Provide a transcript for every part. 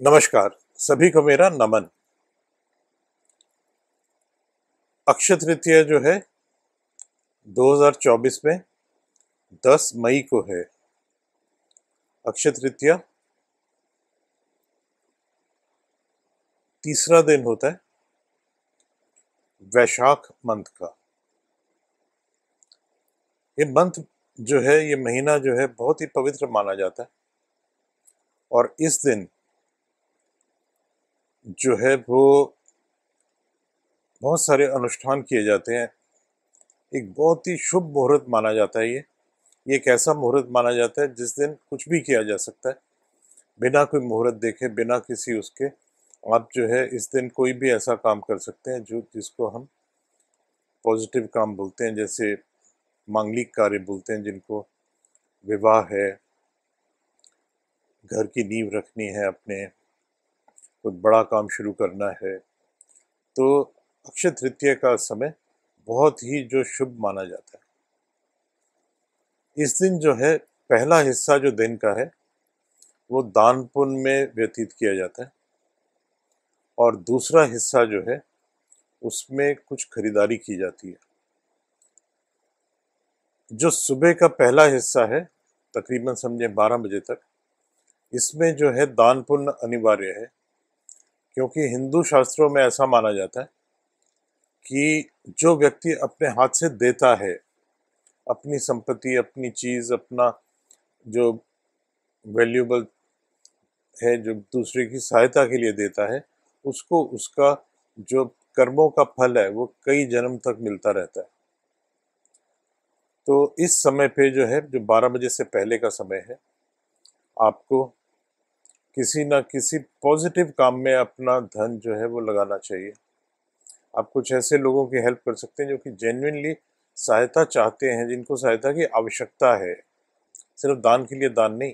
नमस्कार, सभी को मेरा नमन। अक्षय तृतीया जो है 2024 में 10 मई को है। अक्षय तृतीया तीसरा दिन होता है, वैशाख मंथ का। ये मंथ जो है, ये महीना जो है, बहुत ही पवित्र माना जाता है। और इस दिन जो है वो बहुत सारे अनुष्ठान किए जाते हैं। एक बहुत ही शुभ मुहूर्त माना जाता है ये। ये एक ऐसा मुहूर्त माना जाता है जिस दिन कुछ भी किया जा सकता है। बिना कोई मुहूर्त देखे, बिना किसी उसके आप जो है इस दिन कोई भी ऐसा काम कर सकते हैं जो, जिसको हम पॉजिटिव काम बोलते हैं, जैसे मांगलिक कार्य बोलते हैं, जिनको विवाह है, घर की नींव रखनी है अपने कोई बड़ा काम शुरू करना है। तो अक्षय तृतीय का समय बहुत ही जो शुभ माना जाता है। इस दिन जो है, पहला हिस्सा जो दिन का है, वो दान पुण्य में व्यतीत किया जाता है। और दूसरा हिस्सा जो है, उसमें कुछ खरीदारी की जाती है। जो सुबह का पहला हिस्सा है, तकरीबन समझे 12 बजे तक, इसमें जो है दान पुण्य अनिवार्य है। क्योंकि हिंदू शास्त्रों में ऐसा माना जाता है कि जो व्यक्ति अपने हाथ से देता है, अपनी संपत्ति, अपनी चीज़, अपना जो वैल्यूबल है, जो दूसरे की सहायता के लिए देता है, उसको उसका जो कर्मों का फल है, वो कई जन्म तक मिलता रहता है। तो इस समय पे जो है, जो 12 बजे से पहले का समय है, आपको किसी ना किसी पॉजिटिव काम में अपना धन जो है वो लगाना चाहिए। आप कुछ ऐसे लोगों की हेल्प कर सकते हैं जो कि जेन्यनली सहायता चाहते हैं, जिनको सहायता की आवश्यकता है। सिर्फ़ दान के लिए दान नहीं,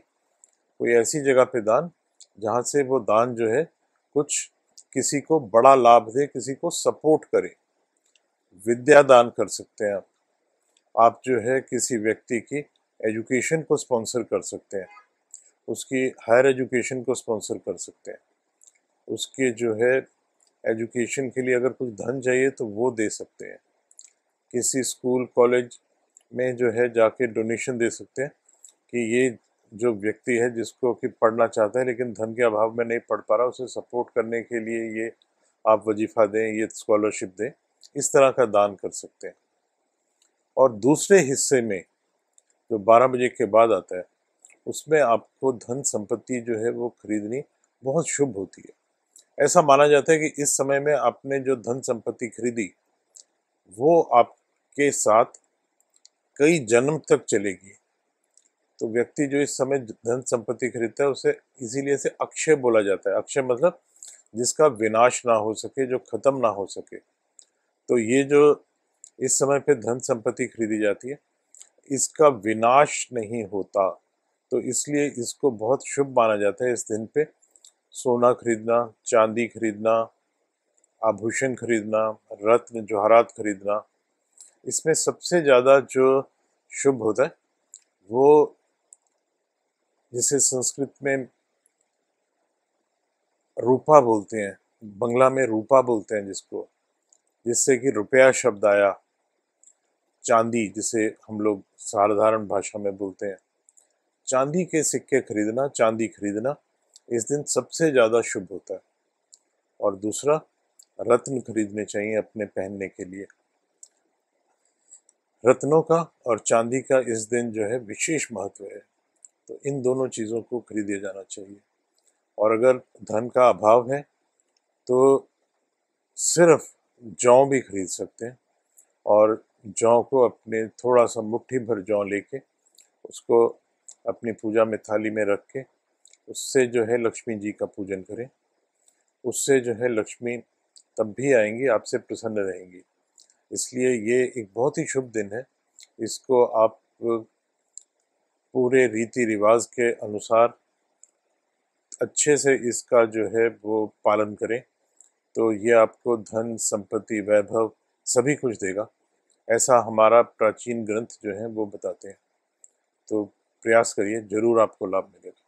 कोई ऐसी जगह पे दान जहाँ से वो दान जो है कुछ किसी को बड़ा लाभ दे, किसी को सपोर्ट करे। विद्या दान कर सकते हैं आप। आप जो है किसी व्यक्ति की एजुकेशन को स्पॉन्सर कर सकते हैं। उसकी हायर एजुकेशन को स्पॉन्सर कर सकते हैं। उसके जो है एजुकेशन के लिए अगर कुछ धन चाहिए तो वो दे सकते हैं। किसी स्कूल कॉलेज में जो है जाके डोनेशन दे सकते हैं कि ये जो व्यक्ति है जिसको कि पढ़ना चाहता है लेकिन धन के अभाव में नहीं पढ़ पा रहा, उसे सपोर्ट करने के लिए ये आप वजीफ़ा दें, ये स्कॉलरशिप दें, इस तरह का दान कर सकते हैं। और दूसरे हिस्से में जो 12 बजे के बाद आता है उसमें आपको धन संपत्ति जो है वो खरीदनी बहुत शुभ होती है। ऐसा माना जाता है कि इस समय में आपने जो धन संपत्ति खरीदी, वो आपके साथ कई जन्म तक चलेगी। तो व्यक्ति जो इस समय धन संपत्ति खरीदता है, उसे इसीलिए से अक्षय बोला जाता है। अक्षय मतलब जिसका विनाश ना हो सके, जो खत्म ना हो सके। तो ये जो इस समय पे धन संपत्ति खरीदी जाती है, इसका विनाश नहीं होता। तो इसलिए इसको बहुत शुभ माना जाता है इस दिन पे। सोना खरीदना, चांदी खरीदना, आभूषण खरीदना, रत्न जवाहरात खरीदना, इसमें सबसे ज़्यादा जो शुभ होता है, वो जिसे संस्कृत में रूपा बोलते हैं, बंगला में रूपा बोलते हैं जिसको, जिससे कि रुपया शब्द आया, चांदी जिसे हम लोग साधारण भाषा में बोलते हैं। चांदी के सिक्के खरीदना, चांदी खरीदना, इस दिन सबसे ज़्यादा शुभ होता है। और दूसरा, रत्न खरीदने चाहिए अपने पहनने के लिए। रत्नों का और चांदी का इस दिन जो है विशेष महत्व है। तो इन दोनों चीज़ों को खरीदे जाना चाहिए। और अगर धन का अभाव है तो सिर्फ़ जौ भी खरीद सकते हैं। और जौ को अपने थोड़ा सा मुट्ठी भर जौ लेके उसको अपनी पूजा में थाली में रख के उससे जो है लक्ष्मी जी का पूजन करें। उससे जो है लक्ष्मी तब भी आएँगी, आपसे प्रसन्न रहेंगी। इसलिए ये एक बहुत ही शुभ दिन है। इसको आप पूरे रीति रिवाज के अनुसार अच्छे से इसका जो है वो पालन करें तो ये आपको धन, संपत्ति, वैभव सभी कुछ देगा। ऐसा हमारा प्राचीन ग्रंथ जो है वो बताते हैं। तो प्रयास करिए ज़रूर आपको लाभ मिलेगा।